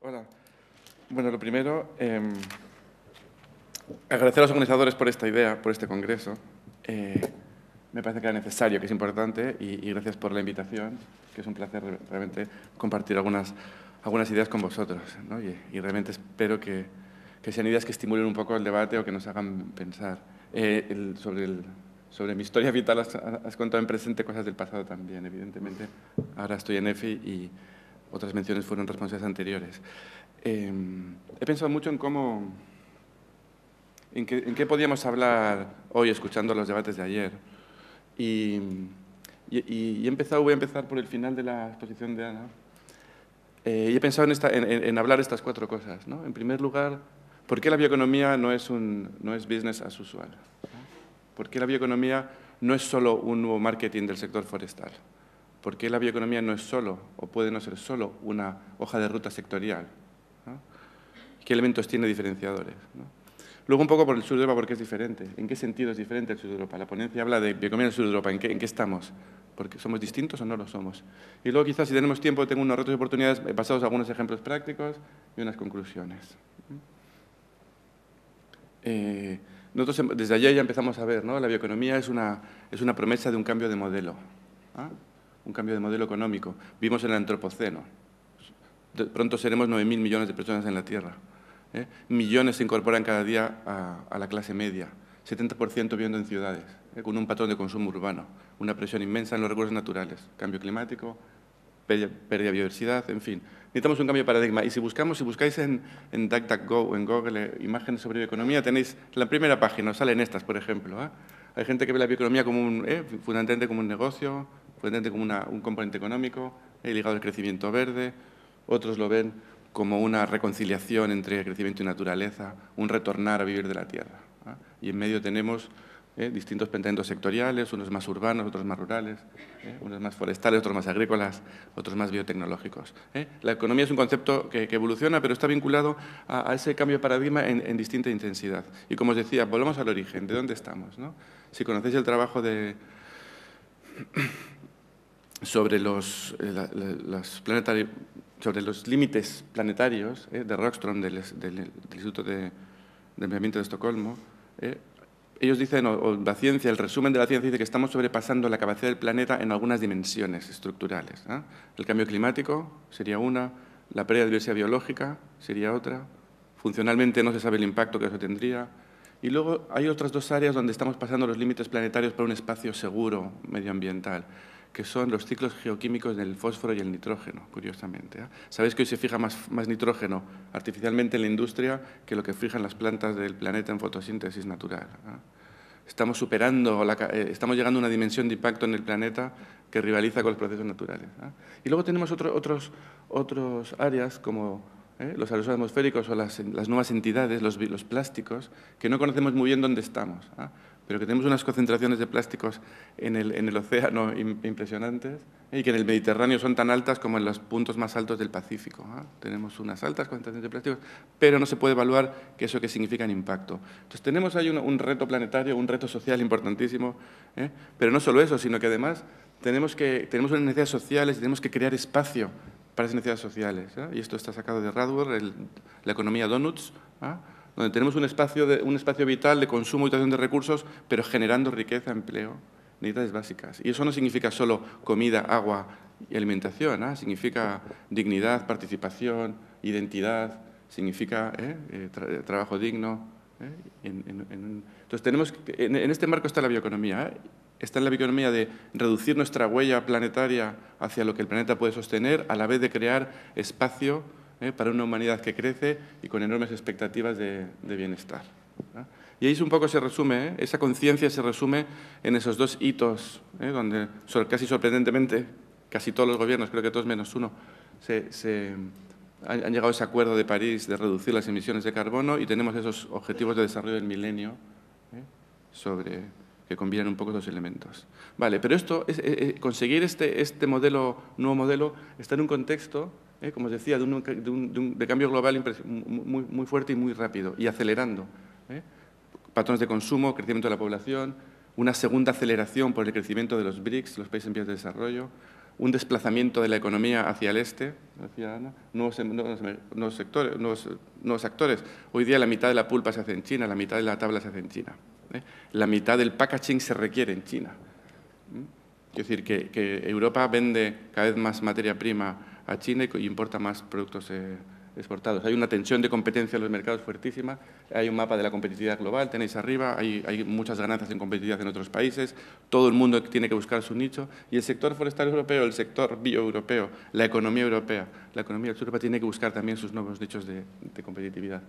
Hola. Bueno, lo primero, em, agradecer a los organizadores por esta idea, por este congreso. Eh, me parece que era necesario, que es importante, y, gracias por la invitación, que es un placer realmente compartir algunas, algunas ideas con vosotros. Y, realmente espero que, que, sean ideas que estimulen un poco el debate o que nos hagan pensar. Eh, sobre, el, sobre mi historia vital has, has, contado en presente cosas del pasado también, evidentemente. Ahora estoy en EFI y otras menciones fueron responsables anteriores. Eh, he pensado mucho en cómo, en qué, en qué, podíamos hablar hoy escuchando los debates de ayer. Y, y, he empezado, voy a empezar por el final de la exposición de Ana. Eh, y he pensado en, esta, en, en, hablar estas cuatro cosas. ¿no? En primer lugar, ¿por qué la bioeconomía no es, un, no es business as usual? ¿Por qué la bioeconomía no es solo un nuevo marketing del sector forestal? ¿Por qué la bioeconomía no es solo, o puede no ser solo, una hoja de ruta sectorial? ¿Qué elementos tiene diferenciadores? Luego un poco por el sur de Europa, porque es diferente. ¿En qué sentido es diferente el sur de Europa? La ponencia habla de bioeconomía en el sur de Europa. ¿En qué, ¿En qué, estamos? ¿Porque somos distintos o no lo somos? Y luego quizás si tenemos tiempo tengo unos retos y oportunidades basados en algunos ejemplos prácticos y unas conclusiones. Eh, nosotros desde ayer ya empezamos a ver, ¿no? La bioeconomía es una, es una promesa de un cambio de modelo. ¿ah? Un cambio de modelo económico. Vimos en el Antropoceno. Pronto seremos 9.000 millones de personas en la Tierra. ¿eh? Millones se incorporan cada día a, la clase media, 70% viviendo en ciudades, ¿eh? con un patrón de consumo urbano, una presión inmensa en los recursos naturales, cambio climático, pérdida de biodiversidad, en fin. Necesitamos un cambio de paradigma. Y si buscamos, si buscáis en, DuckDuckGo o en Google eh, imágenes sobre bioeconomía, tenéis la primera página, salen estas, por ejemplo. Hay gente que ve la bioeconomía como un, fundamentalmente como un negocio, como un componente económico eh, ligado al crecimiento verde, otros lo ven como una reconciliación entre crecimiento y naturaleza, un retornar a vivir de la tierra. ¿ah? Y en medio tenemos eh, distintos pensamientos sectoriales, unos más urbanos, otros más rurales, eh, unos más forestales, otros más agrícolas, otros más biotecnológicos. La economía es un concepto que, evoluciona, pero está vinculado a, ese cambio de paradigma en, distinta intensidad. Y como os decía, volvemos al origen, ¿de dónde estamos? Si conocéis el trabajo de sobre los, eh, sobre los límites planetarios eh, de Rockström, del, Instituto de, de Ambiente de Estocolmo, eh, ellos dicen, o, la ciencia, el resumen de la ciencia dice que estamos sobrepasando la capacidad del planeta en algunas dimensiones estructurales. El cambio climático sería una, la pérdida de diversidad biológica sería otra, funcionalmente no se sabe el impacto que eso tendría, y luego hay otras dos áreas donde estamos pasando los límites planetarios para un espacio seguro medioambiental que son los ciclos geoquímicos del fósforo y el nitrógeno, curiosamente. ¿eh? Sabéis que hoy se fija más, más, nitrógeno artificialmente en la industria que lo que fijan las plantas del planeta en fotosíntesis natural. ¿eh? Estamos superando, eh, estamos llegando a una dimensión de impacto en el planeta que rivaliza con los procesos naturales. Y luego tenemos otro, otros, otros áreas como los aerosolos atmosféricos o las, las nuevas entidades, los, los, plásticos, que no conocemos muy bien dónde estamos pero que tenemos unas concentraciones de plásticos en el, en el océano impresionantes y que en el Mediterráneo son tan altas como en los puntos más altos del Pacífico. ¿ah? Tenemos unas altas concentraciones de plásticos, pero no se puede evaluar qué eso que significa en impacto. Entonces tenemos ahí un, reto planetario, un reto social importantísimo, ¿eh? pero no solo eso, sino que además tenemos, que, tenemos unas necesidades sociales y tenemos que crear espacio para esas necesidades sociales. ¿eh? Y esto está sacado de Radwell, la economía Donuts, ¿ah? Donde tenemos un espacio, de, un espacio vital de consumo y utilización de recursos, pero generando riqueza, empleo, necesidades básicas. Y eso no significa solo comida, agua y alimentación, ¿ah? significa dignidad, participación, identidad, significa ¿eh? Eh, trabajo digno. ¿eh? entonces, tenemos, en, este marco está la bioeconomía. Está en la bioeconomía de reducir nuestra huella planetaria hacia lo que el planeta puede sostener, a la vez de crear espacio ¿eh? para una humanidad que crece y con enormes expectativas de, bienestar. Y ahí un poco se resume, ¿eh? esa conciencia se resume en esos dos hitos, ¿eh? donde casi sorprendentemente casi todos los gobiernos, creo que todos menos uno, se, han, llegado a ese acuerdo de París de reducir las emisiones de carbono y tenemos esos objetivos de desarrollo del milenio sobre que combinan un poco esos elementos. Vale, pero esto, conseguir este, este modelo, nuevo modelo, está en un contexto ¿eh? como os decía, de, cambio global muy, muy, fuerte y muy rápido, y acelerando. ¿eh? Patrones de consumo, crecimiento de la población, una segunda aceleración por el crecimiento de los BRICS, los países en vías de desarrollo, un desplazamiento de la economía hacia el este, hacia nuevos, nuevos, sectores, nuevos, actores. Hoy día la mitad de la pulpa se hace en China, la mitad de la tabla se hace en China. ¿eh? La mitad del packaging se requiere en China. Es decir, que, Europa vende cada vez más materia prima a China y importa más productos eh, exportados. Hay una tensión de competencia en los mercados fuertísima, hay un mapa de la competitividad global, tenéis arriba, hay, muchas ganancias en competitividad en otros países, todo el mundo tiene que buscar su nicho y el sector forestal europeo, el sector bioeuropeo, la economía europea, la economía de Europa tiene que buscar también sus nuevos nichos de, competitividad.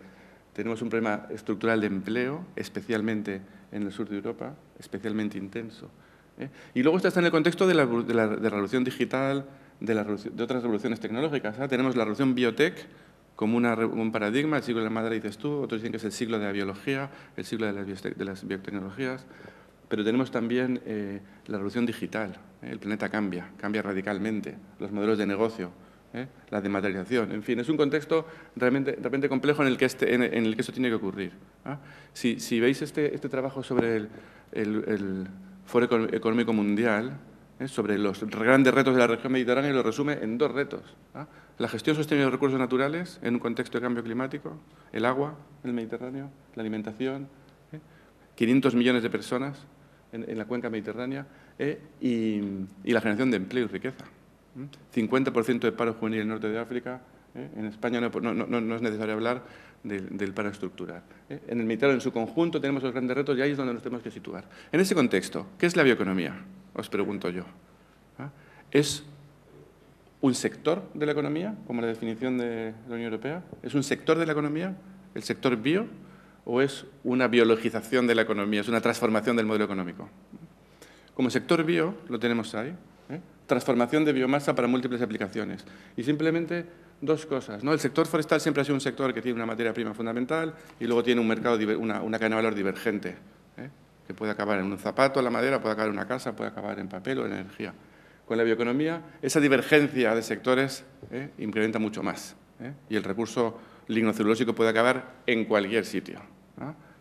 Tenemos un problema estructural de empleo, especialmente en el sur de Europa, especialmente intenso. ¿eh? Y luego está en el contexto de la, revolución digital, de, otras revoluciones tecnológicas. ¿eh? Tenemos la revolución biotech, como un paradigma, el siglo de la madre dices tú, otros dicen que es el siglo de la biología, el siglo de las, biotecnologías, pero tenemos también eh, la revolución digital, ¿eh? el planeta cambia, cambia radicalmente, los modelos de negocio, ¿eh? la dematerialización, en fin, es un contexto realmente, realmente complejo en el que, este, esto tiene que ocurrir. ¿ah? Si, veis este, este trabajo sobre el Foro Económico Mundial, sobre los grandes retos de la región mediterránea, lo resume en dos retos. ¿ah? la gestión sostenible de los recursos naturales en un contexto de cambio climático, el agua en el Mediterráneo, la alimentación, 500 ¿eh? millones de personas en, la cuenca mediterránea ¿eh? y, la generación de empleo y riqueza. 50% de paro juvenil en el norte de África. ¿eh? En España no, es necesario hablar del, paro estructural. En el Mediterráneo en su conjunto tenemos los grandes retos y ahí es donde nos tenemos que situar. En ese contexto, ¿qué es la bioeconomía? Os pregunto yo. ¿Ah? Es un sector de la economía, como la definición de la Unión Europea? ¿Es un sector de la economía, el sector bio, o es una biologización de la economía, es una transformación del modelo económico? Como sector bio, lo tenemos ahí, ¿eh? transformación de biomasa para múltiples aplicaciones. Y simplemente dos cosas. ¿no? El sector forestal siempre ha sido un sector que tiene una materia prima fundamental y luego tiene un mercado, una, una cadena de valor divergente, ¿eh? Que puede acabar en un zapato, la madera, puede acabar en una casa, puede acabar en papel o en energía con la bioeconomía, esa divergencia de sectores ¿eh? incrementa mucho más. ¿eh? Y el recurso lignocelulósico puede acabar en cualquier sitio.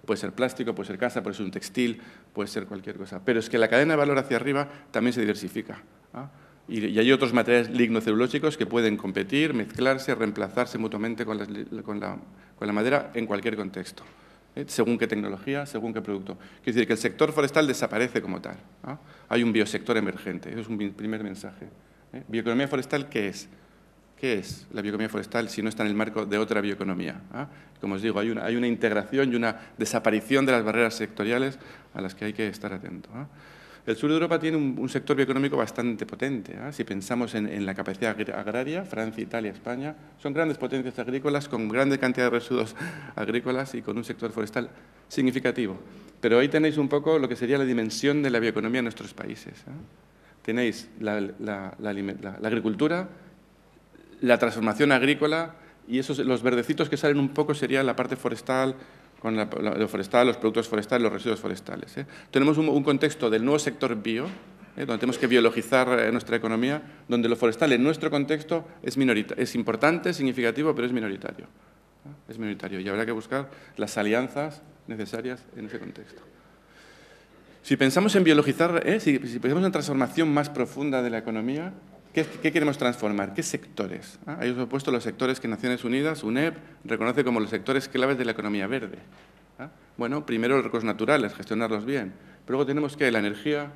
Puede ser plástico, puede ser casa, puede ser un textil, puede ser cualquier cosa. Pero es que la cadena de valor hacia arriba también se diversifica. Y, y, hay otros materiales lignocelulósicos que pueden competir, mezclarse, reemplazarse mutuamente con con la, con la madera en cualquier contexto. ¿Eh? según qué tecnología, según qué producto. Quiere decir que el sector forestal desaparece como tal. Hay un biosector emergente, eso es un primer mensaje. ¿eh? ¿Bioeconomía forestal qué es? ¿Qué es la bioeconomía forestal si no está en el marco de otra bioeconomía? Como os digo, hay una, integración y una desaparición de las barreras sectoriales a las que hay que estar atento. El sur de Europa tiene un, sector bioeconómico bastante potente. ¿ah? Si pensamos en, la capacidad agraria, Francia, Italia, España, son grandes potencias agrícolas con grande cantidad de residuos agrícolas y con un sector forestal significativo. Pero ahí tenéis un poco lo que sería la dimensión de la bioeconomía en nuestros países. ¿ah? Tenéis la, agricultura, la transformación agrícola y esos, los verdecitos que salen un poco sería la parte forestal, con la, lo forestal, los productos forestales, los residuos forestales. ¿eh? Tenemos un, contexto del nuevo sector bio, ¿eh? donde tenemos que biologizar eh, nuestra economía, donde lo forestal en nuestro contexto es, es importante, significativo, pero es minoritario. Es minoritario y habrá que buscar las alianzas necesarias en ese contexto. Si pensamos en biologizar, si, si pensamos en transformación más profunda de la economía, ¿Qué, queremos transformar? ¿Qué sectores? ¿Ah? Ahí os he puesto los sectores que Naciones Unidas, UNEP, reconoce como los sectores claves de la economía verde. ¿Ah? Bueno, primero los recursos naturales, gestionarlos bien. Luego tenemos que la energía,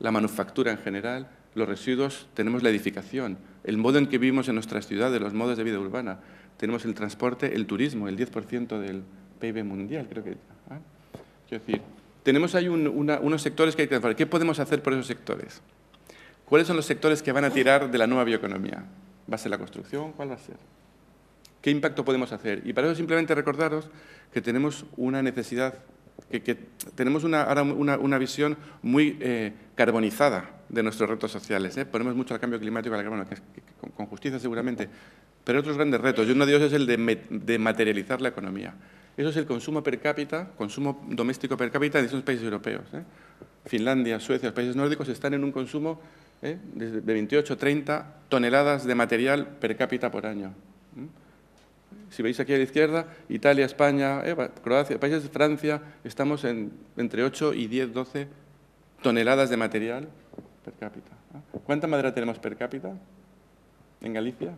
la manufactura en general, los residuos, tenemos la edificación, el modo en que vivimos en nuestras ciudades, los modos de vida urbana. Tenemos el transporte, el turismo, el 10% del PIB mundial, creo que. ¿ah? Quiero decir, tenemos ahí unos sectores que hay que transformar. ¿Qué podemos hacer por esos sectores? ¿Cuáles son los sectores que van a tirar de la nueva bioeconomía? ¿Va a ser la construcción? ¿Cuál va a ser? ¿Qué impacto podemos hacer? Y para eso simplemente recordaros que tenemos una necesidad, que, tenemos una, ahora una, visión muy eh, carbonizada de nuestros retos sociales. ¿eh? Ponemos mucho al cambio climático al carbono, que, con, justicia seguramente, pero otros grandes retos, y uno de ellos es el de, materializar la economía. Eso es el consumo per cápita, consumo doméstico per cápita de esos países europeos. ¿eh? Finlandia, Suecia, los países nórdicos están en un consumo ¿eh? de 28 30 toneladas de material per cápita por año. Si veis aquí a la izquierda, Italia, España, eh, Croacia, países de Francia, estamos en, entre 8 y 10, 12 toneladas de material per cápita. ¿Cuánta madera tenemos per cápita en Galicia?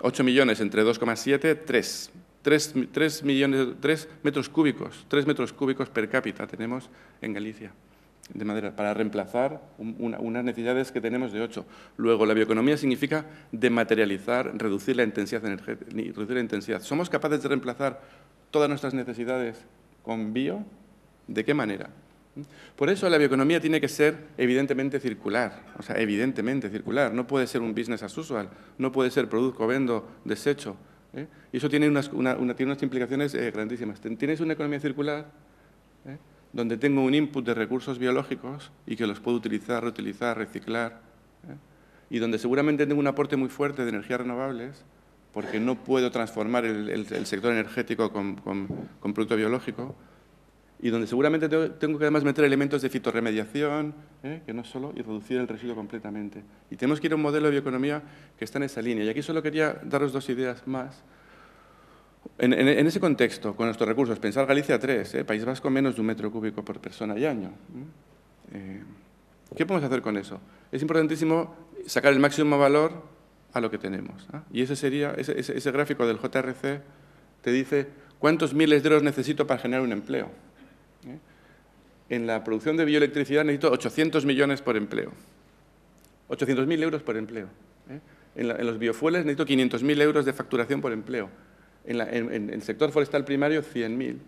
8 millones entre 2,7, 3. 3, millones, 3 metros cúbicos, 3 metros cúbicos per cápita tenemos en Galicia de madera para reemplazar unas necesidades que tenemos de 8. Luego, la bioeconomía significa dematerializar, reducir la intensidad reducir la intensidad. ¿Somos capaces de reemplazar todas nuestras necesidades con bio? ¿De qué manera? Por eso la bioeconomía tiene que ser evidentemente circular, o sea, evidentemente circular. No puede ser un business as usual, no puede ser produzco, vendo, desecho. ¿eh? Y eso tiene unas, tiene unas implicaciones eh, grandísimas. Tienes una economía circular ¿eh? Donde tengo un input de recursos biológicos y que los puedo utilizar, reutilizar, reciclar, y donde seguramente tengo un aporte muy fuerte de energías renovables, porque no puedo transformar el, sector energético con, con producto biológico, y donde seguramente tengo que además meter elementos de fitorremediación, ¿eh? que no solo, y reducir el residuo completamente. Y tenemos que ir a un modelo de bioeconomía que está en esa línea. Y aquí solo quería daros dos ideas más. En, ese contexto, con nuestros recursos, pensar Galicia 3, ¿eh? País Vasco menos de un metro cúbico por persona y año. ¿eh? ¿Qué podemos hacer con eso? Es importantísimo sacar el máximo valor a lo que tenemos. Y ese sería, ese, ese gráfico del JRC te dice cuántos miles de euros necesito para generar un empleo. ¿eh? En la producción de bioelectricidad necesito 800 millones por empleo. 800.000 euros por empleo. ¿eh? En, los biofueles necesito 500.000 euros de facturación por empleo. En, el sector forestal primario, 100.000.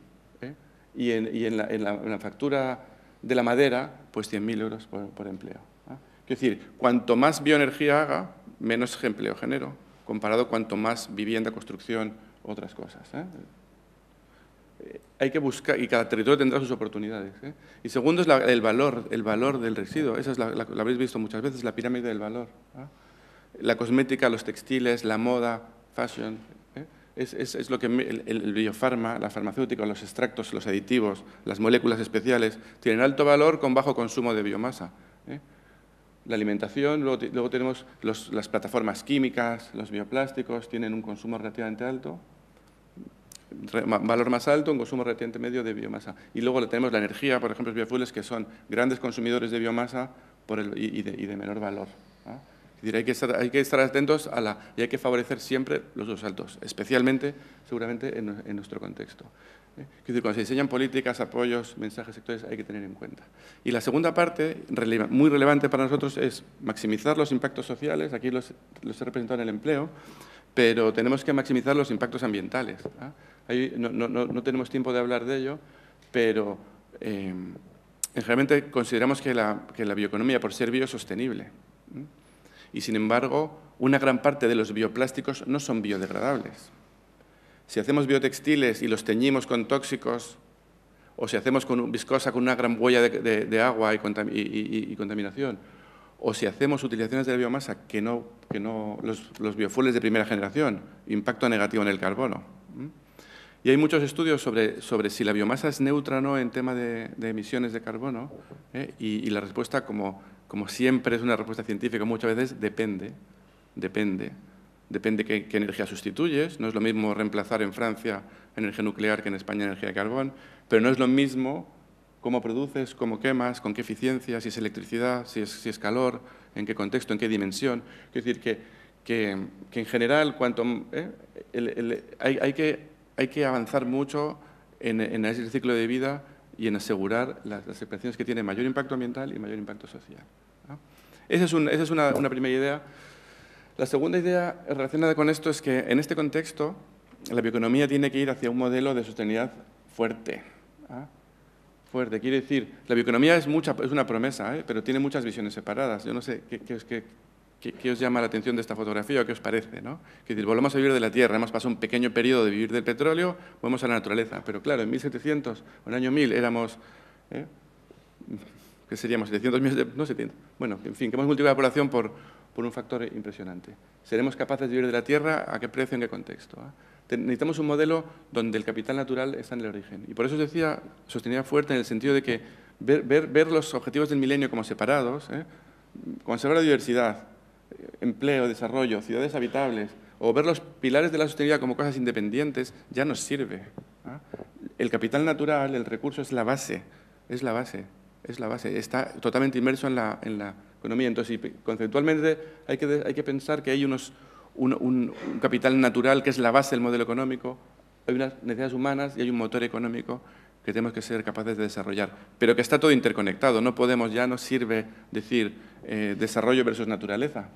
¿eh? Y, en, la, factura de la madera, pues 100.000 euros por, empleo. Es decir, cuanto más bioenergía haga, menos empleo genero, comparado cuanto más vivienda, construcción, otras cosas hay que buscar, y cada territorio tendrá sus oportunidades. ¿eh? Y segundo es el, valor, el valor del residuo. Esa es la, lo habréis visto muchas veces, la pirámide del valor. La cosmética, los textiles, la moda, fashion. ¿Eh? Es, lo que el, el, biofarma, la farmacéutica, los extractos, los aditivos, las moléculas especiales, tienen alto valor con bajo consumo de biomasa. ¿eh? La alimentación, luego, luego tenemos las plataformas químicas, los bioplásticos, tienen un consumo relativamente alto valor más alto, un consumo relativamente medio de biomasa. Y luego tenemos la energía, por ejemplo, los biofuels, que son grandes consumidores de biomasa por el, y, de, menor valor. Es decir, hay que, estar, hay que estar atentos a la, y hay que favorecer siempre los dos altos, especialmente, seguramente, en, nuestro contexto. ¿eh? Es decir, cuando se diseñan políticas, apoyos, mensajes sectores, hay que tener en cuenta. Y la segunda parte, muy relevante para nosotros, es maximizar los impactos sociales, aquí los, los he representado en el empleo, pero tenemos que maximizar los impactos ambientales. no, tenemos tiempo de hablar de ello, pero eh, generalmente consideramos que la, bioeconomía, por ser biosostenible, y sin embargo, una gran parte de los bioplásticos no son biodegradables. Si hacemos biotextiles y los teñimos con tóxicos, o si hacemos con viscosa con una gran huella de, agua y contaminación, o si hacemos utilizaciones de biomasa que no, que no los, los biofuels de primera generación, impacto negativo en el carbono. Y hay muchos estudios sobre, sobre si la biomasa es neutra o no en tema de, emisiones de carbono, ¿eh? y, la respuesta, como, como siempre es una respuesta científica, muchas veces depende, depende. Depende qué, energía sustituyes. No es lo mismo reemplazar en Francia energía nuclear que en España energía de carbón, pero no es lo mismo cómo produces, cómo quemas, con qué eficiencia, si es electricidad, si es, si es calor, en qué contexto, en qué dimensión. Es decir, que, que, en general cuanto, eh, hay, hay, que, hay que avanzar mucho en ese ciclo de vida y en asegurar las, las expresiones que tienen mayor impacto ambiental y mayor impacto social. Esa es, esa es una, una, primera idea. La segunda idea relacionada con esto es que en este contexto la bioeconomía tiene que ir hacia un modelo de sostenibilidad fuerte. ¿ah? fuerte. Quiere decir, la bioeconomía es, mucha, es una promesa, ¿eh? pero tiene muchas visiones separadas. Yo no sé qué, qué, os llama la atención de esta fotografía o qué os parece. ¿no? Es decir, volvemos a vivir de la tierra, hemos pasado un pequeño periodo de vivir del petróleo, volvemos a la naturaleza. Pero claro, en 1700 o en el año 1000 éramos... ¿eh? ¿Qué seríamos? 700 millones de... No 700. Bueno, en fin, que hemos multiplicado la población por, un factor impresionante. ¿Seremos capaces de vivir de la tierra? ¿A qué precio? ¿En qué contexto? ¿eh? necesitamos un modelo donde el capital natural está en el origen. Y por eso os decía sostenibilidad fuerte en el sentido de que ver, los objetivos del milenio como separados, ¿eh? conservar la diversidad, empleo, desarrollo, ciudades habitables, o ver los pilares de la sostenibilidad como cosas independientes, ya nos sirve. El capital natural, el recurso, es la base, es la base. es la base, está totalmente inmerso en la, en economía. Entonces, conceptualmente hay que, hay que pensar que hay unos, un, un, capital natural que es la base del modelo económico, hay unas necesidades humanas y hay un motor económico que tenemos que ser capaces de desarrollar, pero que está todo interconectado. No podemos, ya no sirve decir eh, desarrollo versus naturaleza.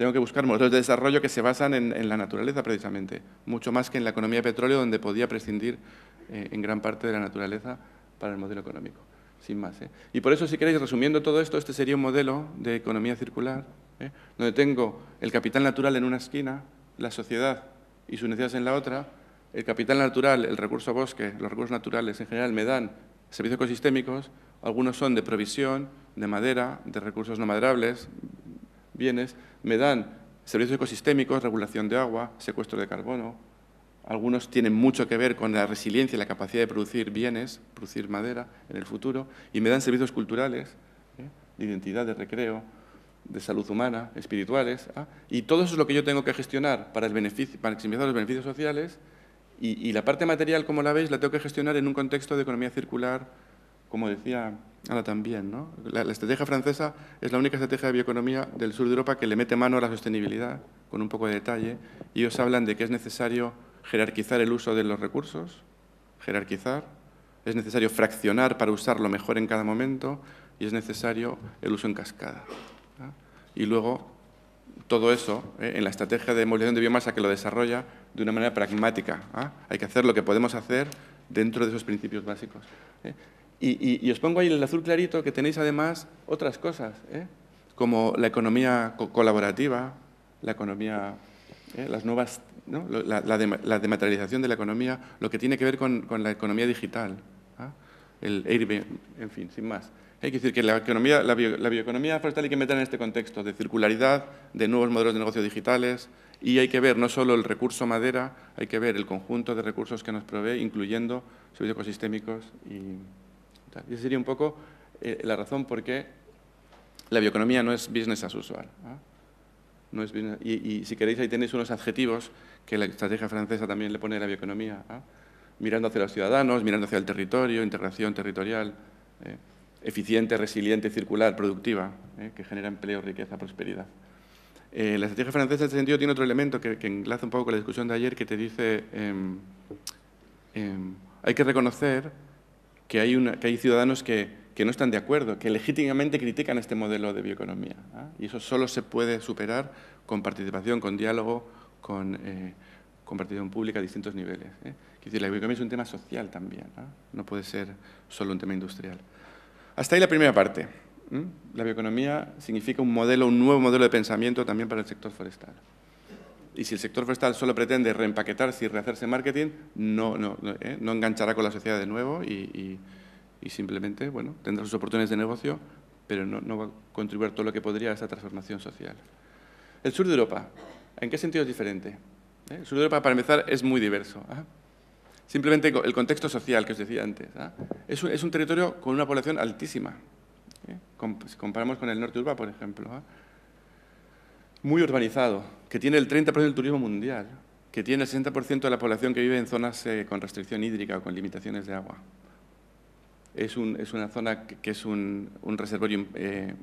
Tengo que buscar modelos de desarrollo que se basan en, la naturaleza precisamente, mucho más que en la economía petróleo, donde podía prescindir eh, en gran parte de la naturaleza para el modelo económico, sin más. ¿eh? Y por eso, si queréis, resumiendo todo esto, este sería un modelo de economía circular, donde tengo el capital natural en una esquina, la sociedad y sus necesidades en la otra, el capital natural, el recurso bosque, los recursos naturales en general me dan servicios ecosistémicos, algunos son de provisión, de madera, de recursos no maderables, bienes, me dan servicios ecosistémicos, regulación de agua, secuestro de carbono, algunos tienen mucho que ver con la resiliencia y la capacidad de producir bienes, producir madera en el futuro, y me dan servicios culturales, ¿eh? de identidad, de recreo, de salud humana, espirituales, ¿ah? y todo eso es lo que yo tengo que gestionar para, el beneficio, para maximizar los beneficios sociales y, la parte material, como la veis, la tengo que gestionar en un contexto de economía circular, como decía Ana también. ¿no? La, estrategia francesa es la única estrategia de bioeconomía del sur de Europa que le mete mano a la sostenibilidad, con un poco de detalle, y ellos hablan de que es necesario jerarquizar el uso de los recursos, jerarquizar, es necesario fraccionar para usarlo mejor en cada momento, y es necesario el uso en cascada. Y luego todo eso ¿eh? en la estrategia de movilización de biomasa que lo desarrolla de una manera pragmática. ¿ah? Hay que hacer lo que podemos hacer dentro de esos principios básicos. ¿eh? Y, os pongo ahí el azul clarito que tenéis además otras cosas, ¿eh? como la economía colaborativa, la economía, las nuevas, la, dematerialización de la economía, lo que tiene que ver con, la economía digital, ¿ah? el Airbnb, en fin, sin más. Hay que decir que la, economía, la, bioeconomía forestal hay que meter en este contexto de circularidad, de nuevos modelos de negocio digitales y hay que ver no solo el recurso madera, hay que ver el conjunto de recursos que nos provee, incluyendo servicios ecosistémicos y. Y esa sería un poco eh, la razón por qué la bioeconomía no es business as usual. No es y, si queréis, ahí tenéis unos adjetivos que la estrategia francesa también le pone a la bioeconomía. Mirando hacia los ciudadanos, mirando hacia el territorio, integración territorial. Eh, eficiente, resiliente, circular, productiva, ¿eh? que genera empleo, riqueza, prosperidad. La estrategia francesa en ese sentido tiene otro elemento que, enlaza un poco con la discusión de ayer que te dice em, em, hay que reconocer que hay, una, que hay ciudadanos que, que, no están de acuerdo, que legítimamente critican este modelo de bioeconomía. ¿ah? Y eso solo se puede superar con participación, con diálogo, con, eh, con participación pública a distintos niveles. ¿eh? decir, la bioeconomía es un tema social también, ¿ah? no puede ser solo un tema industrial. Hasta ahí la primera parte. La bioeconomía significa un modelo, un nuevo modelo de pensamiento también para el sector forestal. Y si el sector forestal solo pretende reempaquetarse y rehacerse marketing, no, no, no, ¿eh? enganchará con la sociedad de nuevo y, simplemente bueno, tendrá sus oportunidades de negocio, pero no, va a contribuir todo lo que podría a esa transformación social. El sur de Europa, ¿en qué sentido es diferente? ¿Eh? El sur de Europa, para empezar, es muy diverso. ¿ah? Simplemente el contexto social que os decía antes. ¿ah? Es, un, territorio con una población altísima. ¿eh? Si comparamos con el norte de Europa, por ejemplo. Muy urbanizado, que tiene el 30% del turismo mundial, que tiene el 60% de la población que vive en zonas eh, con restricción hídrica o con limitaciones de agua. Es, una zona que, es un, reservorio eh,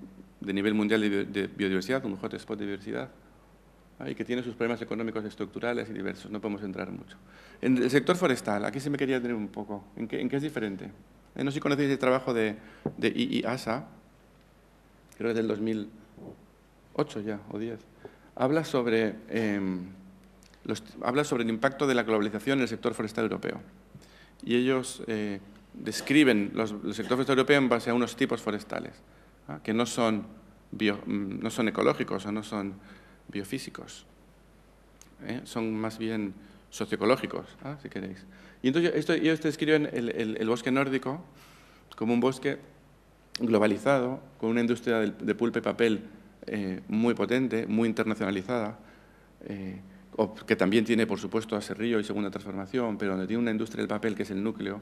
de nivel mundial de, de biodiversidad, un hotspot de biodiversidad y que tiene sus problemas económicos estructurales y diversos, no podemos entrar mucho. En el sector forestal, aquí sí me quería tener un poco, ¿en qué, es diferente? Eh, no sé si conocéis el trabajo de, de IIASA, creo que es del 2008 ya, o 10. Habla sobre, em, habla sobre el impacto de la globalización en el sector forestal europeo. Y ellos eh, describen los, el sector forestal europeo en base a unos tipos forestales, ¿ah? que no son, bio, mm, no son ecológicos o no son biofísicos, ¿eh? son más bien socioecológicos, ¿ah? si queréis. Y entonces esto, ellos describen el, el, bosque nórdico como un bosque globalizado, con una industria de, pulpa y papel eh, muy potente, muy internacionalizada, eh, que también tiene, por supuesto, a Serrillo y Segunda Transformación, pero donde tiene una industria del papel que es el núcleo,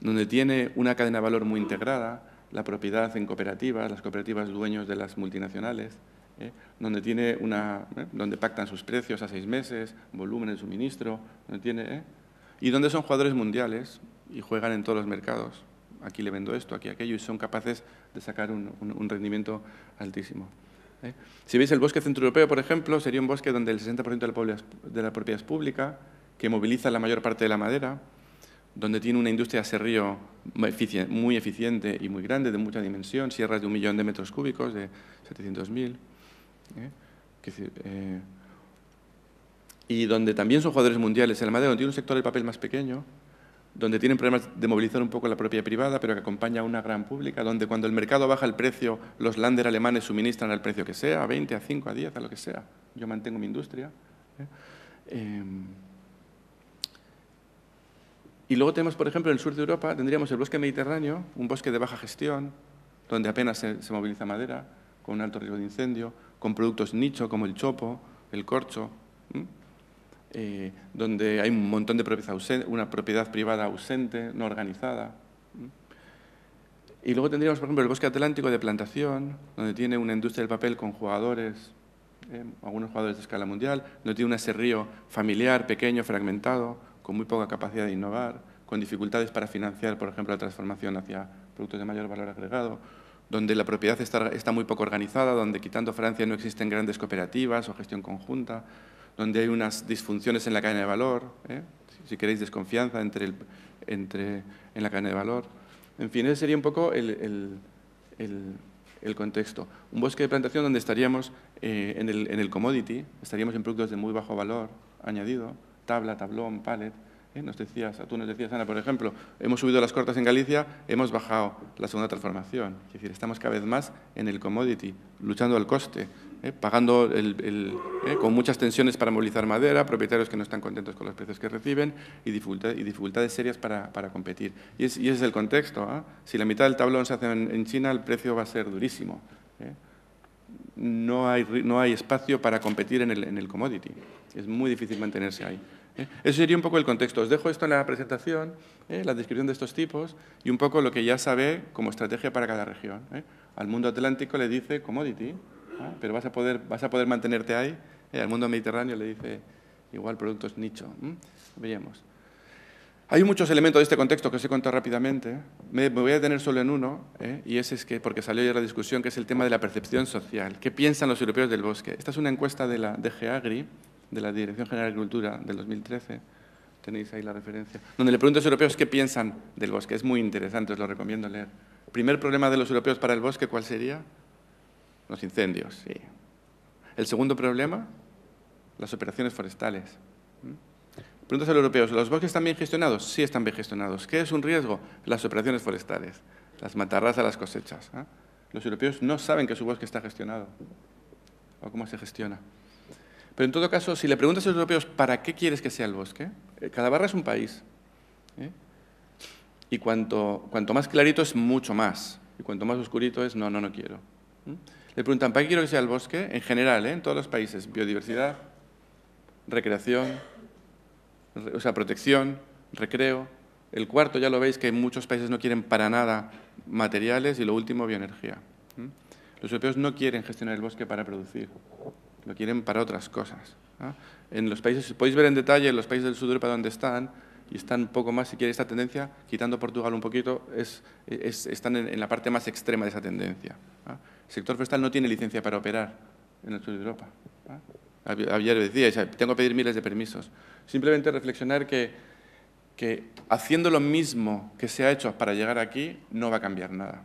donde tiene una cadena de valor muy integrada, la propiedad en cooperativas, las cooperativas dueños de las multinacionales, ¿eh? donde, tiene una, ¿eh? donde pactan sus precios a seis meses, volumen de suministro, donde tiene, ¿eh? y donde son jugadores mundiales y juegan en todos los mercados aquí le vendo esto, aquí aquello, y son capaces de sacar un, rendimiento altísimo. ¿eh? Si veis el bosque centroeuropeo, por ejemplo, sería un bosque donde el 60% de la, de la propiedad es pública, que moviliza la mayor parte de la madera, donde tiene una industria de aserrío muy eficiente y muy grande, de mucha dimensión, sierras de un millón de metros cúbicos, de 700.000. ¿eh? Eh, y donde también son jugadores mundiales. El madera tiene un sector del papel más pequeño, donde tienen problemas de movilizar un poco la propia privada, pero que acompaña a una gran pública, donde cuando el mercado baja el precio, los lander alemanes suministran al precio que sea, a 20, a 5, a 10, a lo que sea. Yo mantengo mi industria. ¿eh? Em, y luego tenemos, por ejemplo, en el sur de Europa, tendríamos el bosque mediterráneo, un bosque de baja gestión, donde apenas se, moviliza madera, con un alto riesgo de incendio, con productos nicho como el chopo, el corcho, eh, donde hay un montón de propiedad una propiedad privada ausente, no organizada. Y luego tendríamos, por ejemplo, el bosque atlántico de plantación, donde tiene una industria del papel con jugadores, eh, algunos jugadores de escala mundial, donde tiene un aserrío familiar, pequeño, fragmentado, con muy poca capacidad de innovar, con dificultades para financiar, por ejemplo, la transformación hacia productos de mayor valor agregado, donde la propiedad está, muy poco organizada, donde quitando Francia no existen grandes cooperativas o gestión conjunta, donde hay unas disfunciones en la cadena de valor, ¿eh? si queréis desconfianza entre el, entre, en la cadena de valor. En fin, ese sería un poco el, el, contexto. Un bosque de plantación donde estaríamos eh, en, el, en el commodity, estaríamos en productos de muy bajo valor añadido, tabla, tablón, pallet. ¿eh? Nos decías, tú nos decías, Ana, por ejemplo, hemos subido las cortas en Galicia, hemos bajado la segunda transformación. Es decir, estamos cada vez más en el commodity, luchando al coste, ¿eh? pagando el, ¿eh? con muchas tensiones para movilizar madera, propietarios que no están contentos con los precios que reciben y, y dificultades serias para, para competir. Y, ese es el contexto. ¿ah? Si la mitad del tablón se hace en, China, el precio va a ser durísimo. No hay, no hay espacio para competir en el, en el commodity. Es muy difícil mantenerse ahí. ¿eh? Eso sería un poco el contexto. Os dejo esto en la presentación, ¿eh? la descripción de estos tipos y un poco lo que ya sabe como estrategia para cada región. ¿eh? Al mundo atlántico le dice commodity, pero vas a, poder, vas a poder mantenerte ahí. Al mundo mediterráneo le dice igual productos nicho. Veamos. Hay muchos elementos de este contexto que os he contado rápidamente. Me, voy a detener solo en uno, y ese es que, porque salió ya la discusión, que es el tema de la percepción social. ¿Qué piensan los europeos del bosque? Esta es una encuesta de la DG Agri, de la Dirección General de Agricultura del 2013, tenéis ahí la referencia, donde le pregunto a los europeos qué piensan del bosque. Es muy interesante, os lo recomiendo leer. Primer problema de los europeos para el bosque, ¿cuál sería? Los incendios, sí. El segundo problema, las operaciones forestales. ¿Mm? Preguntas a los europeos, ¿los bosques están bien gestionados? Sí están bien gestionados. ¿Qué es un riesgo? Las operaciones forestales, las matarras a las cosechas. ¿eh? Los europeos no saben que su bosque está gestionado o cómo se gestiona. Pero en todo caso, si le preguntas a los europeos para qué quieres que sea el bosque, eh, cada barra es un país. ¿eh? Y cuanto, cuanto más clarito es mucho más. Y cuanto más oscurito es no, no, no quiero. Le preguntan, ¿para qué quiero que sea el bosque? En general, ¿eh? en todos los países. Biodiversidad, recreación, o sea, protección, recreo. El cuarto, ya lo veis, que muchos países no quieren para nada materiales. Y lo último, bioenergía. Los europeos no quieren gestionar el bosque para producir lo quieren para otras cosas. En los países, podéis ver en detalle, los países del sur de Europa donde están, y están un poco más, si quiere, esta tendencia, quitando Portugal un poquito, es, están en, la parte más extrema de esa tendencia. El sector forestal no tiene licencia para operar en el sur de Europa. Ayer decía, tengo que pedir miles de permisos. Simplemente reflexionar que, que haciendo lo mismo que se ha hecho para llegar aquí, no va a cambiar nada.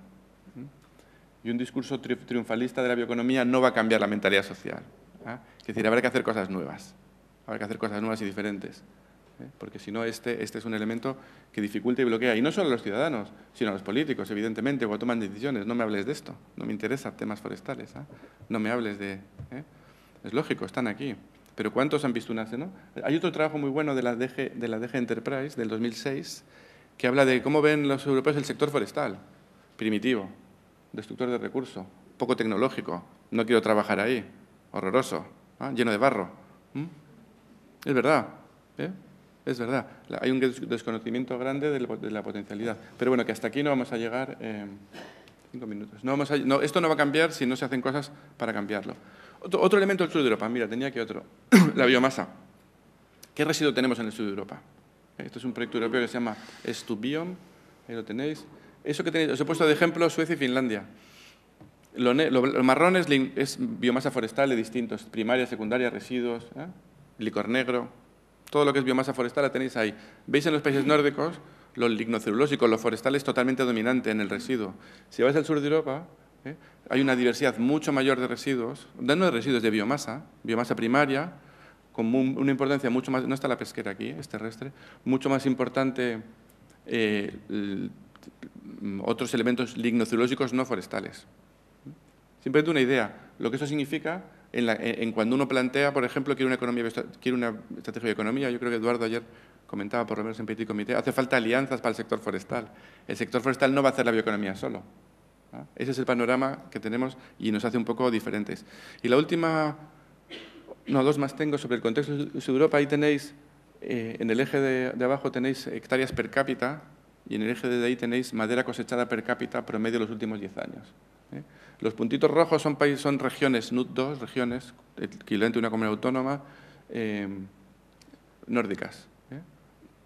Y un discurso triunfalista de la bioeconomía no va a cambiar la mentalidad social. ¿ah? Es decir, habrá que hacer cosas nuevas, habrá que hacer cosas nuevas y diferentes. Porque si no, este, este es un elemento que dificulta y bloquea, y no solo a los ciudadanos, sino a los políticos, evidentemente, cuando toman decisiones. No me hables de esto, no me interesa temas forestales, ¿ah? no me hables de... ¿eh? Es lógico, están aquí. Pero ¿cuántos han visto un ACE? No? Hay otro trabajo muy bueno de la, DG, de la DG Enterprise del 2006 que habla de cómo ven los europeos el sector forestal, primitivo, destructor de recursos, poco tecnológico, no quiero trabajar ahí horroroso, lleno de barro. Es verdad, ¿eh? Es verdad. Hay un desconocimiento grande de la potencialidad. Pero bueno, que hasta aquí no vamos a llegar. cinco minutos. No vamos esto no va a cambiar si no se hacen cosas para cambiarlo. Otro, elemento del sur de Europa, mira, tenía que otro. la biomasa. ¿Qué residuo tenemos en el sur de Europa? Esto es un proyecto europeo que se llama Estubium, ahí lo tenéis. Eso que tenéis, os he puesto de ejemplo Suecia y Finlandia. Lo, marrón es, biomasa forestal de distintos, primaria, secundaria, residuos, ¿eh? licor negro, todo lo que es biomasa forestal la tenéis ahí. ¿Veis en los países nórdicos? Lo lignocelulósico, lo forestal es totalmente dominante en el residuo. Si vais al sur de Europa, ¿eh? hay una diversidad mucho mayor de residuos, no de residuos, de biomasa, biomasa primaria, con una importancia mucho más, no está la pesquera aquí, es terrestre, mucho más importante eh, otros elementos lignocelulósicos no forestales. Simplemente una idea. Lo que eso significa en, cuando uno plantea, por ejemplo, quiere una, economía, quiere una estrategia de economía, yo creo que Eduardo ayer comentaba, por lo menos en Petit Comité, hace falta alianzas para el sector forestal. El sector forestal no va a hacer la bioeconomía solo. Ese es el panorama que tenemos y nos hace un poco diferentes. Y la última, no, dos más tengo sobre el contexto de Europa. Ahí tenéis, eh, en el eje de, de, abajo tenéis hectáreas per cápita y en el eje de ahí tenéis madera cosechada per cápita promedio de los últimos 10 años. ¿Eh? Los puntitos rojos son, países, son regiones, NUT 2, regiones, equivalente a una comunidad autónoma, eh, nórdicas.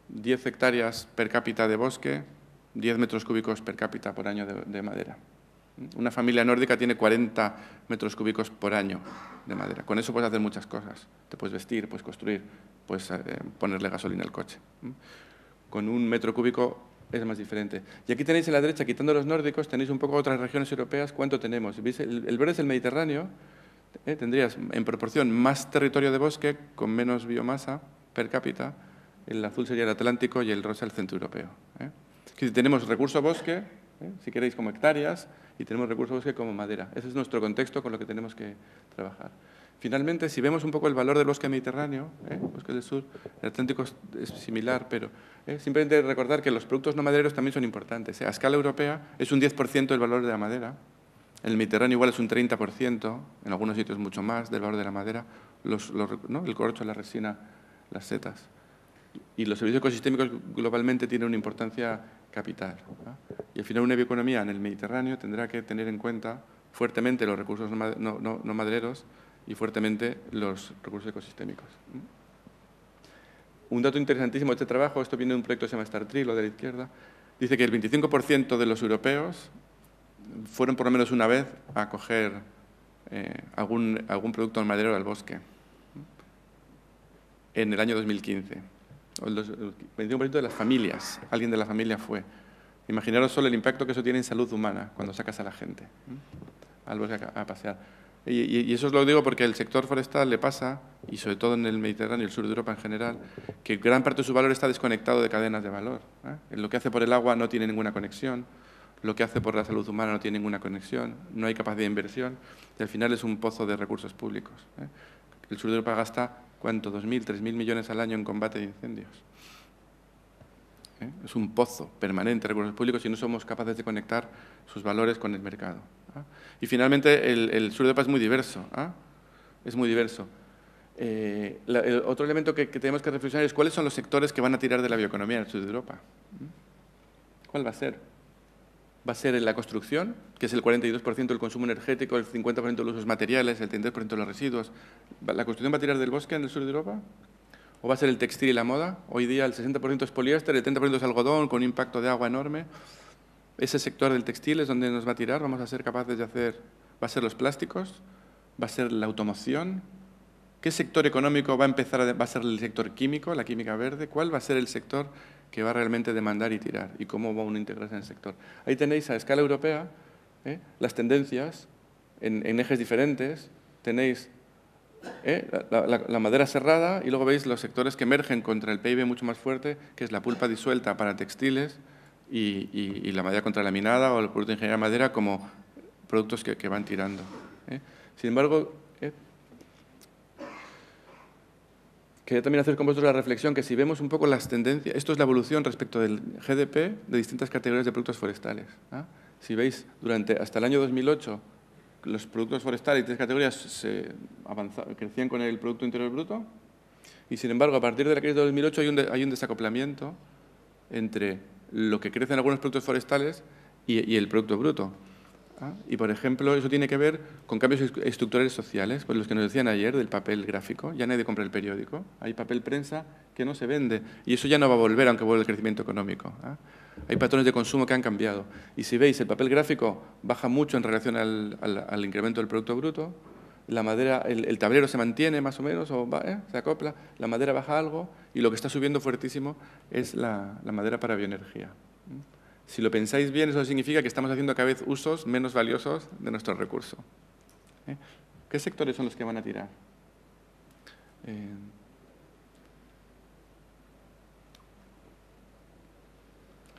10 ¿eh? hectáreas per cápita de bosque, 10 metros cúbicos per cápita por año de, madera. Una familia nórdica tiene 40 metros cúbicos por año de madera. Con eso puedes hacer muchas cosas. Te puedes vestir, puedes construir, puedes ponerle gasolina al coche. Con un metro cúbico es más diferente. Y aquí tenéis en la derecha, quitando los nórdicos, tenéis un poco otras regiones europeas, ¿cuánto tenemos? El, verde es el Mediterráneo, ¿eh? tendrías en proporción más territorio de bosque con menos biomasa per cápita, el azul sería el Atlántico y el rosa el centro europeo. ¿eh? tenemos recurso bosque, ¿eh? si queréis como hectáreas, y tenemos recurso bosque como madera. Ese es nuestro contexto con lo que tenemos que trabajar. Finalmente, si vemos un poco el valor del bosque mediterráneo, ¿eh? bosque del sur, el Atlántico es similar, pero ¿eh? simplemente recordar que los productos no madereros también son importantes. ¿eh? A escala europea es un 10% del valor de la madera, en el Mediterráneo igual es un 30%, en algunos sitios mucho más del valor de la madera, el corcho, la resina, las setas. Y los servicios ecosistémicos globalmente tienen una importancia capital. Y al final una bioeconomía en el Mediterráneo tendrá que tener en cuenta fuertemente los recursos no madereros, y fuertemente los recursos ecosistémicos. Un dato interesantísimo de este trabajo, esto viene de un proyecto que se llama Star Trek, lo de la izquierda, dice que el 25% de los europeos fueron por lo menos una vez a coger eh, algún, algún producto maderero al bosque en el año 2015. El 25% de las familias, alguien de la familia fue. Imaginaros solo el impacto que eso tiene en salud humana cuando sacas a la gente al bosque a pasear. Y, eso os lo digo porque el sector forestal le pasa, y sobre todo en el Mediterráneo y el sur de Europa en general, que gran parte de su valor está desconectado de cadenas de valor. ¿eh? Lo que hace por el agua no tiene ninguna conexión, lo que hace por la salud humana no tiene ninguna conexión, no hay capacidad de inversión, y al final es un pozo de recursos públicos. ¿eh? El sur de Europa gasta, ¿cuánto? ¿2.000, 3.000 millones al año en combate de incendios. ¿eh? Es un pozo permanente de recursos públicos y no somos capaces de conectar sus valores con el mercado. ¿Ah? Y finalmente, el, sur de Europa es muy diverso. ¿ah? Es muy diverso. Eh, el otro elemento que, tenemos que reflexionar es cuáles son los sectores que van a tirar de la bioeconomía en el sur de Europa. ¿Mm? ¿Cuál va a ser? Va a ser en la construcción, que es el 42% del consumo energético, el 50% de los usos materiales, el 33% de los residuos. ¿La construcción va a tirar del bosque en el sur de Europa? ¿O va a ser el textil y la moda? Hoy día el 60% es poliéster, el 30% es algodón, con un impacto de agua enorme ese sector del textil es donde nos va a tirar, vamos a ser capaces de hacer, va a ser los plásticos, va a ser la automoción, ¿qué sector económico va a empezar, a, va a ser el sector químico, la química verde? ¿Cuál va a ser el sector que va realmente a demandar y tirar? ¿Y cómo va uno a integrarse en el sector? Ahí tenéis a escala europea ¿eh? las tendencias en, ejes diferentes, tenéis ¿eh? la, madera cerrada y luego veis los sectores que emergen contra el PIB mucho más fuerte, que es la pulpa disuelta para textiles, y, la madera contralaminada o el producto de ingeniería madera como productos que, van tirando. ¿eh? Sin embargo, ¿eh? quería también hacer con vosotros la reflexión que si vemos un poco las tendencias, esto es la evolución respecto del GDP de distintas categorías de productos forestales. ¿ah? Si veis, durante hasta el año 2008, los productos forestales y tres categorías se crecían con el Producto Interior Bruto, y sin embargo, a partir de la crisis de 2008 hay un, hay un desacoplamiento entre lo que crecen algunos productos forestales y, el Producto Bruto. ¿ah? Y, por ejemplo, eso tiene que ver con cambios estructurales sociales, por los que nos decían ayer del papel gráfico. Ya nadie compra el periódico. Hay papel prensa que no se vende. Y eso ya no va a volver, aunque vuelva el crecimiento económico. ¿ah? Hay patrones de consumo que han cambiado. Y si veis, el papel gráfico baja mucho en relación al, incremento del Producto Bruto. La madera, el, tablero se mantiene más o menos, o ¿eh? se acopla. La madera baja algo. Y lo que está subiendo fuertísimo es la, la madera para bioenergía. Si lo pensáis bien, eso significa que estamos haciendo cada vez usos menos valiosos de nuestro recurso. ¿Eh? ¿Qué sectores son los que van a tirar? Eh,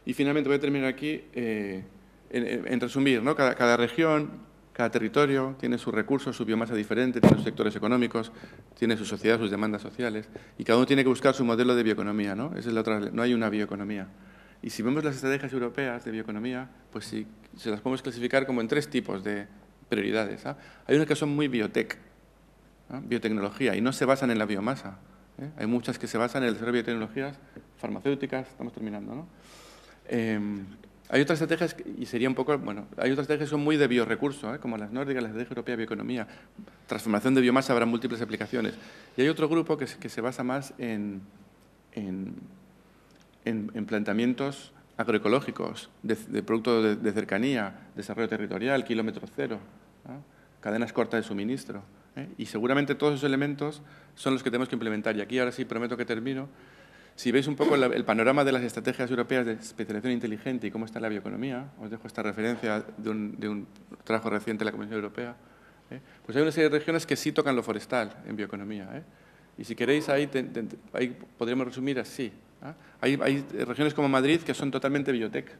y finalmente voy a terminar aquí en, resumir, ¿no? cada, región, cada territorio tiene sus recursos, su biomasa diferente, tiene sus sectores económicos, tiene su sociedad, sus demandas sociales, y cada uno tiene que buscar su modelo de bioeconomía. ¿no? Es la otra, no hay una bioeconomía. Y si vemos las estrategias europeas de bioeconomía, pues sí, se las podemos clasificar como en tres tipos de prioridades. ¿ah? Hay unas que son muy biotech, biotecnología, y no se basan en la biomasa. ¿eh? Hay muchas que se basan en el desarrollo de biotecnologías farmacéuticas, estamos terminando, ¿no? Hay otras estrategias, y sería un poco, bueno, hay otras estrategias que son muy de biorecurso, ¿eh? como las nórdicas, la estrategia europea de bioeconomía. Transformación de biomasa habrá múltiples aplicaciones. Y hay otro grupo que, se basa más en, en en, planteamientos agroecológicos, de, productos de, cercanía, desarrollo territorial, kilómetro cero, cadenas cortas de suministro. ¿eh? Y seguramente todos esos elementos son los que tenemos que implementar. Y aquí ahora sí prometo que termino. Si veis un poco el, panorama de las estrategias europeas de especialización inteligente y cómo está la bioeconomía, os dejo esta referencia de un, trabajo reciente de la Comisión Europea, ¿eh? pues hay una serie de regiones que sí tocan lo forestal en bioeconomía. ¿eh? Y si queréis, ahí, ahí podríamos resumir así. ¿ah? Hay, regiones como Madrid que son totalmente biotech.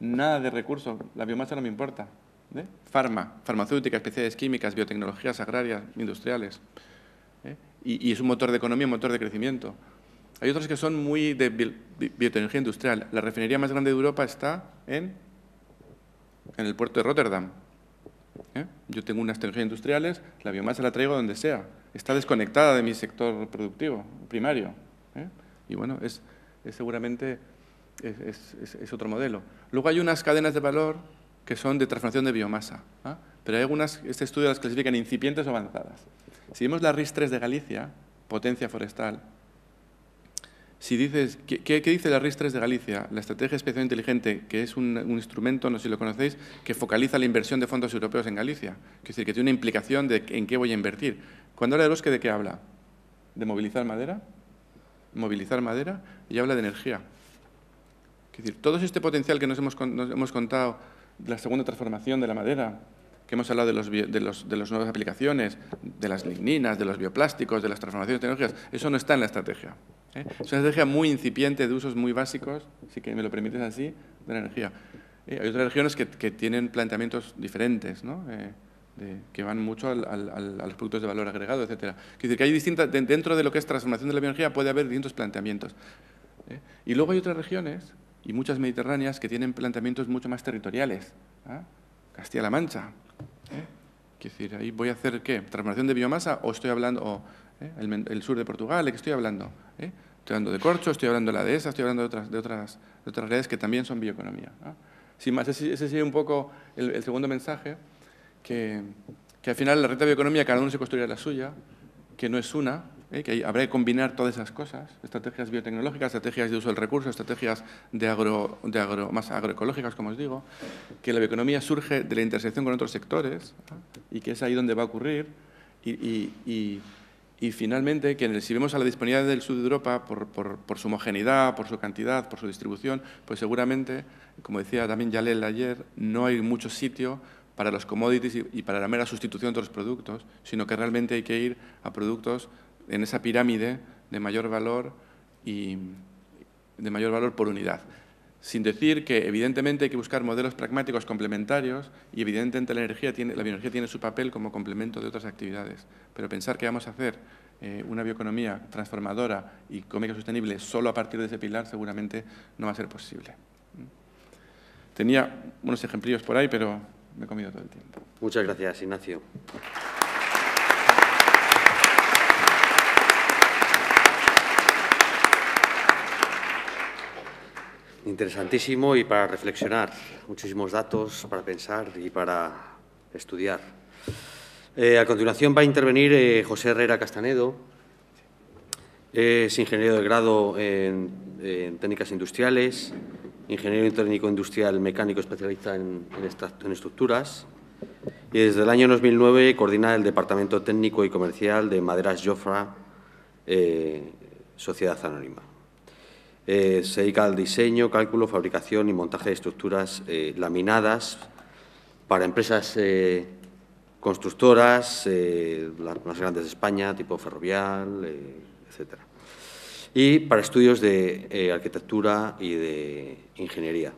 Nada de recursos, la biomasa no me importa. ¿eh? Farma, farmacéutica, especialidades químicas, biotecnologías agrarias, industriales. ¿eh? Y, es un motor de economía, un motor de crecimiento. Hay otras que son muy de biotecnología industrial. La refinería más grande de Europa está en, en el puerto de Rotterdam. ¿eh? Yo tengo unas tecnologías industriales, la biomasa la traigo donde sea. Está desconectada de mi sector productivo primario. Y bueno, es, seguramente es, otro modelo. Luego hay unas cadenas de valor que son de transformación de biomasa, ¿ah? pero hay algunas, este estudio las clasifica en incipientes o avanzadas. Si vemos la RIS-3 de Galicia, potencia forestal, si dices, ¿qué, dice la RIS-3 de Galicia? La Estrategia Especial Inteligente, que es un, instrumento, no sé si lo conocéis, que focaliza la inversión de fondos europeos en Galicia. Es decir, que tiene una implicación de en qué voy a invertir. Cuando habla de bosque, ¿de qué habla? ¿De movilizar madera? movilizar madera y habla de energía. Es decir, todo este potencial que nos hemos, hemos contado de la segunda transformación de la madera, que hemos hablado de, los, de, los, de las nuevas aplicaciones, de las ligninas, de los bioplásticos, de las transformaciones tecnológicas, eso no está en la estrategia. ¿Eh? Es una estrategia muy incipiente de usos muy básicos, si que me lo permites así, de la energía. Eh, hay otras regiones que, que, tienen planteamientos diferentes, ¿no? Eh, que van mucho al, a los productos de valor agregado, etc. Es decir, que hay distintas, dentro de lo que es transformación de la bioenergía puede haber distintos planteamientos. ¿eh? Y luego hay otras regiones, y muchas mediterráneas, que tienen planteamientos mucho más territoriales. ¿ah? Castilla-La Mancha. ¿eh? Es decir, ahí voy a hacer qué? ¿Transformación de biomasa o estoy hablando, o, ¿eh? el, sur de Portugal, ¿de qué estoy hablando? ¿eh? Estoy hablando de corcho, estoy hablando de la dehesa, estoy hablando de otras, de otras, de otras redes que también son bioeconomía. Sin más, ese, ese sería un poco el segundo mensaje que, al final la renta bioeconomía cada uno se construirá la suya, que no es una, ¿eh? que habrá que combinar todas esas cosas, estrategias biotecnológicas, estrategias de uso del recurso, estrategias de agro, de agro, más agroecológicas, como os digo, que la bioeconomía surge de la intersección con otros sectores y que es ahí donde va a ocurrir y, y, y, finalmente que si vemos a la disponibilidad del sur de Europa por, su homogeneidad, por su cantidad, por su distribución, pues seguramente, como decía también Yalel ayer, no hay mucho sitio para los commodities y para la mera sustitución de otros productos, sino que realmente hay que ir a productos en esa pirámide de mayor valor y de mayor valor por unidad. Sin decir que evidentemente hay que buscar modelos pragmáticos complementarios y evidentemente la, energía tiene, bioenergía tiene su papel como complemento de otras actividades. Pero pensar que vamos a hacer eh, una bioeconomía transformadora y económica sostenible solo a partir de ese pilar seguramente no va a ser posible. Tenía unos ejemplillos por ahí, pero me he comido todo el tiempo. Muchas gracias, Ignacio. Interesantísimo y para reflexionar. Muchísimos datos para pensar y para estudiar. Eh, a continuación va a intervenir eh, José Herrera Castanedo. Es ingeniero de grado en, técnicas industriales, ingeniero técnico industrial mecánico especialista en, estructuras y desde el año 2009 coordina el Departamento Técnico y Comercial de Maderas Jofra, eh, Sociedad Anónima. Eh, se dedica al diseño, cálculo, fabricación y montaje de estructuras eh, laminadas para empresas eh, constructoras, las más grandes de España, tipo ferrovial, etc. Y para estudios de arquitectura y de ingeniería.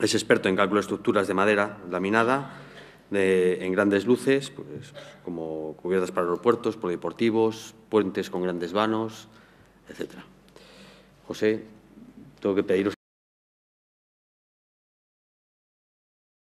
Es experto en cálculo de estructuras de madera laminada, en grandes luces, pues, como cubiertas para aeropuertos, polideportivos, puentes con grandes vanos, etcétera. José, tengo que pediros